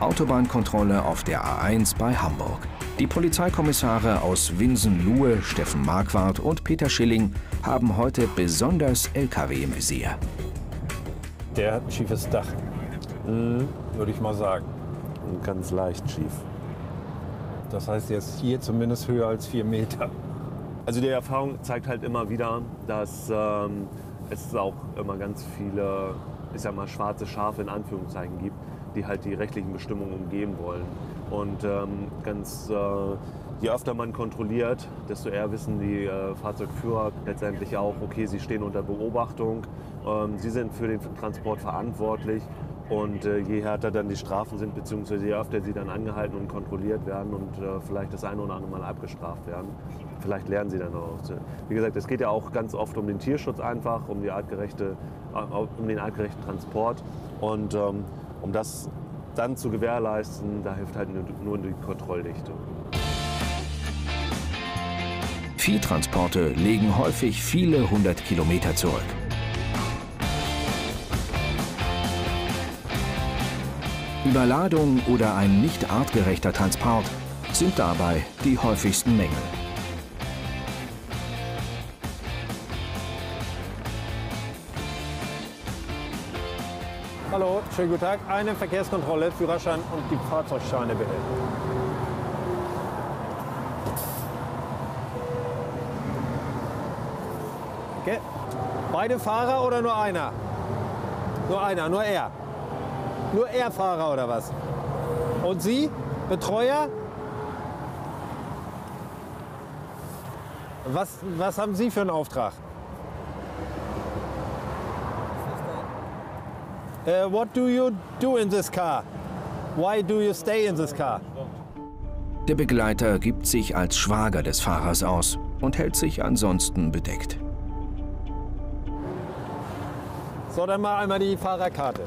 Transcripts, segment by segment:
Autobahnkontrolle auf der A1 bei Hamburg. Die Polizeikommissare aus Winsen-Luhe, Steffen Marquardt und Peter Schilling haben heute besonders LKW im Visier. Der hat ein schiefes Dach, Mhm. würde ich mal sagen. Und ganz leicht schief. Das heißt, er ist hier zumindest höher als vier Meter. Also die Erfahrung zeigt halt immer wieder, dass ähm, es auch immer ganz viele, ich sag mal, schwarze Schafe in Anführungszeichen gibt, die halt die rechtlichen Bestimmungen umgehen wollen. Und ähm, ganz, äh, je öfter man kontrolliert, desto eher wissen die äh, Fahrzeugführer letztendlich auch, okay, sie stehen unter Beobachtung, ähm, sie sind für den Transport verantwortlich. Und äh, je härter dann die Strafen sind, beziehungsweise je öfter sie dann angehalten und kontrolliert werden und äh, vielleicht das eine oder andere Mal abgestraft werden, vielleicht lernen sie dann auch. Wie gesagt, es geht ja auch ganz oft um den Tierschutz einfach, um, die artgerechte, äh, um den artgerechten Transport. Und ähm, um das dann zu gewährleisten, da hilft halt nur, die Kontrolldichte. Viehtransporte legen häufig viele hundert Kilometer zurück. Überladung oder ein nicht artgerechter Transport sind dabei die häufigsten Mängel. Hallo, schönen guten Tag. Eine Verkehrskontrolle, Führerschein und die Fahrzeugscheine bitte. Okay. Beide Fahrer oder nur einer? Nur einer, nur er. Nur er Fahrer oder was? Und Sie, Betreuer? Was, was haben Sie für einen Auftrag? Uh, what do you do in this car? Why do you stay in this car? Der Begleiter gibt sich als Schwager des Fahrers aus und hält sich ansonsten bedeckt. So, dann mal einmal die Fahrerkarte.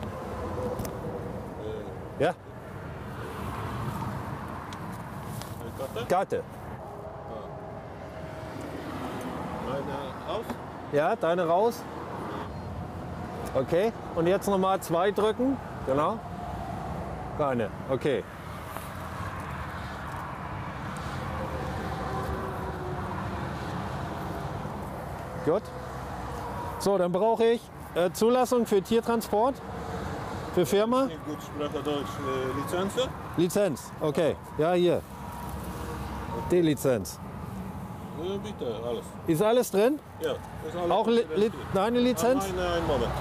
Ja? Karte. Meine aus? Ja, deine raus. Okay. Und jetzt nochmal zwei drücken. Genau. Keine. Okay. Gut. So, dann brauche ich äh, Zulassung für Tiertransport. Für Firma? Gut spreche Deutsch. Äh, Lizenz? Lizenz. Okay. Ja, hier. D-Lizenz. Äh, bitte, alles. Ist alles drin? Ja, ist alles. Auch li li richtig. deine Lizenz? Nein, nein, Moment.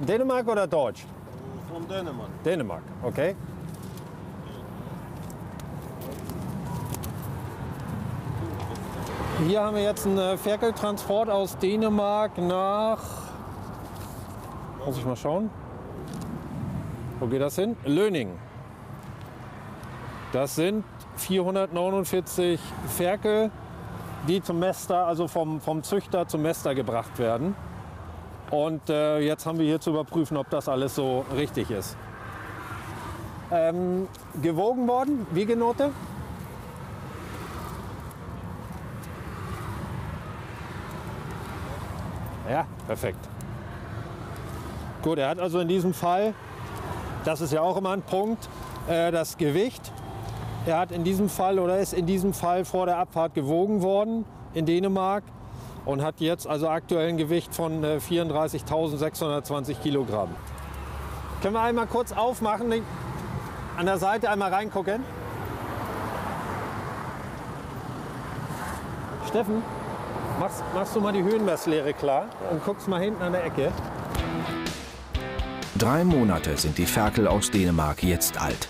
Dänemark oder Deutsch? Von Dänemark. Dänemark, okay. Hier haben wir jetzt einen äh, Ferkeltransport aus Dänemark nach. Muss ich mal schauen. Wo geht das hin? Löning. Das sind 449 Ferkel, die zum Mester, also vom, vom Züchter zum Mester gebracht werden. Und äh, jetzt haben wir hier zu überprüfen, ob das alles so richtig ist. Ähm, gewogen worden, Wiegenote? Ja, perfekt. Gut, er hat also in diesem Fall, das ist ja auch immer ein Punkt, äh, das Gewicht. Er hat in diesem Fall oder ist in diesem Fall vor der Abfahrt gewogen worden in Dänemark und hat jetzt also aktuell ein Gewicht von äh, 34.620 Kilogramm. Können wir einmal kurz aufmachen, an der Seite einmal reingucken? Steffen, machst, machst du mal die Höhenmesslehre klar und guckst mal hinten an der Ecke. Drei Monate sind die Ferkel aus Dänemark jetzt alt.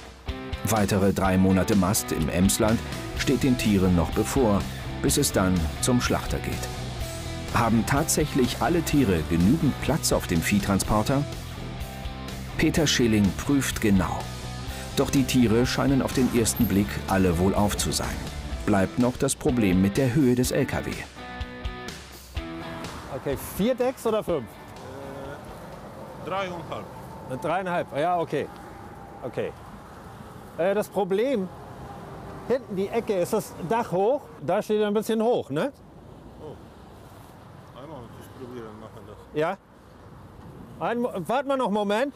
Weitere drei Monate Mast im Emsland steht den Tieren noch bevor, bis es dann zum Schlachter geht. Haben tatsächlich alle Tiere genügend Platz auf dem Viehtransporter? Peter Schilling prüft genau. Doch die Tiere scheinen auf den ersten Blick alle wohlauf zu sein. Bleibt noch das Problem mit der Höhe des LKW. Okay, vier Decks oder fünf? Dreieinhalb. Dreieinhalb, ja, okay. Okay. Äh, das Problem, hinten die Ecke ist das Dach hoch, da steht er ein bisschen hoch, ne? Einmal, ich probiere machen das. Ja. Ein, Mo- warte mal noch einen Moment.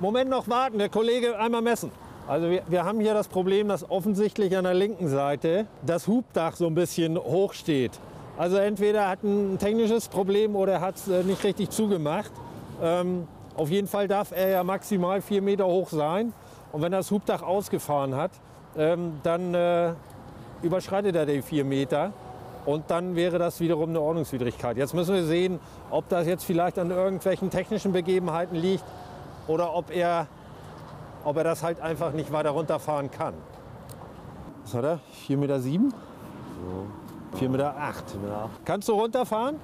Moment noch warten, der Kollege einmal messen. Also wir, wir haben hier das Problem, dass offensichtlich an der linken Seite das Hubdach so ein bisschen hoch steht. Also entweder hat ein technisches Problem oder hat es äh, nicht richtig zugemacht. Ähm, auf jeden Fall darf er ja maximal vier Meter hoch sein. Und wenn das Hubdach ausgefahren hat, ähm, dann äh, überschreitet er die vier Meter. Und dann wäre das wiederum eine Ordnungswidrigkeit. Jetzt müssen wir sehen, ob das jetzt vielleicht an irgendwelchen technischen Begebenheiten liegt oder ob er, ob er das halt einfach nicht weiter runterfahren kann. Was hat er? 4,7 Meter? 4,8 Meter. Acht. Kannst du runterfahren?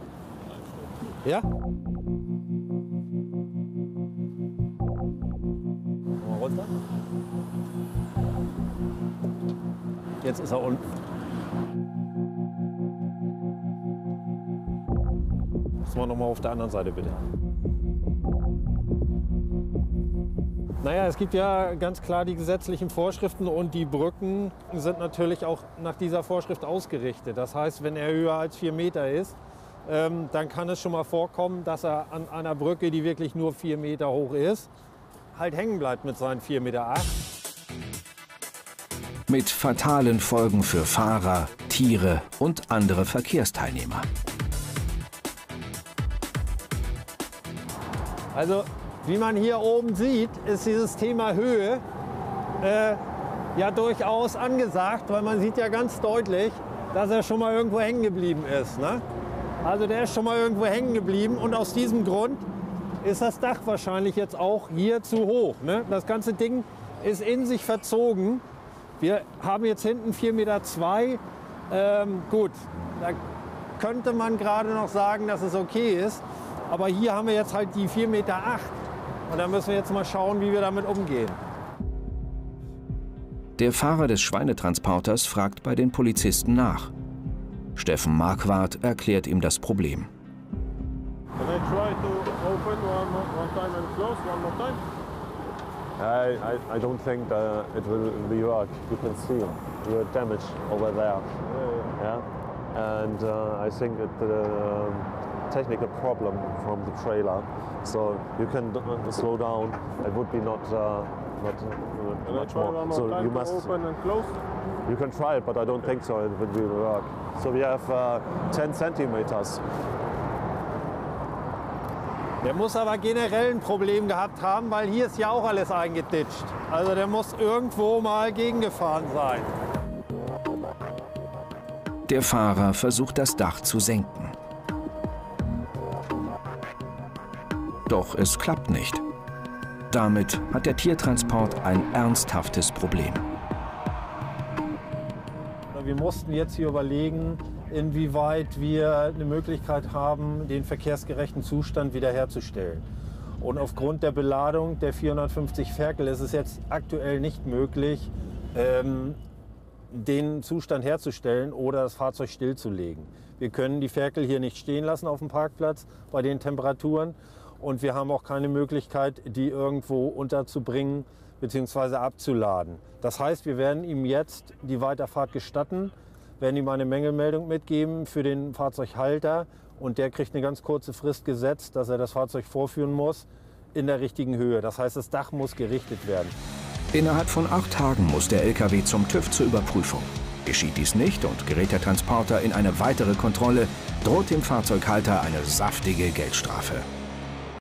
Ja? Mal runter. Jetzt ist er unten. Noch mal auf der anderen Seite bitte. Naja, es gibt ja ganz klar die gesetzlichen Vorschriften und die Brücken sind natürlich auch nach dieser Vorschrift ausgerichtet. Das heißt, wenn er höher als vier Meter ist, ähm, dann kann es schon mal vorkommen, dass er an einer Brücke, die wirklich nur vier Meter hoch ist, halt hängen bleibt mit seinen vier Meter. Acht. Mit fatalen Folgen für Fahrer, Tiere und andere Verkehrsteilnehmer. Also wie man hier oben sieht, ist dieses Thema Höhe äh, ja durchaus angesagt, weil man sieht ja ganz deutlich, dass er schon mal irgendwo hängen geblieben ist. Ne? Also der ist schon mal irgendwo hängen geblieben und aus diesem Grund ist das Dach wahrscheinlich jetzt auch hier zu hoch. Ne? Das ganze Ding ist in sich verzogen. Wir haben jetzt hinten 4,2 Meter. Ähm, gut, da könnte man gerade noch sagen, dass es okay ist. Aber hier haben wir jetzt halt die 4,8 Meter. Acht. Und da müssen wir jetzt mal schauen, wie wir damit umgehen. Der Fahrer des Schweinetransporters fragt bei den Polizisten nach. Steffen Marquardt erklärt ihm das Problem. Can I try to open one, more- one time and close one more time? I, I, don't think uh, it will be work. You can see the damage over there. Yeah, and uh, I think a um, technical problem from the trailer. So you can slow down. It would be not uh, not uh, much more. So you must open and close? you can try it, but I don't think so. It will be work. So we have uh, 10 centimeters. Der muss aber generell ein Problem gehabt haben, weil hier ist ja auch alles eingeditscht. Also der muss irgendwo mal gegengefahren sein. Der Fahrer versucht das Dach zu senken. Doch es klappt nicht. Damit hat der Tiertransport ein ernsthaftes Problem. Wir mussten jetzt hier überlegen, inwieweit wir eine Möglichkeit haben, den verkehrsgerechten Zustand wiederherzustellen. Und aufgrund der Beladung der 450 Ferkel ist es jetzt aktuell nicht möglich, ähm, den Zustand herzustellen oder das Fahrzeug stillzulegen. Wir können die Ferkel hier nicht stehen lassen auf dem Parkplatz bei den Temperaturen und wir haben auch keine Möglichkeit, die irgendwo unterzubringen bzw. abzuladen. Das heißt, wir werden ihm jetzt die Weiterfahrt gestatten, werden ihm eine Mängelmeldung mitgeben für den Fahrzeughalter und der kriegt eine ganz kurze Frist gesetzt, dass er das Fahrzeug vorführen muss in der richtigen Höhe. Das heißt, das Dach muss gerichtet werden. Innerhalb von acht Tagen muss der LKW zum TÜV zur Überprüfung. Geschieht dies nicht und gerät der Transporter in eine weitere Kontrolle, droht dem Fahrzeughalter eine saftige Geldstrafe.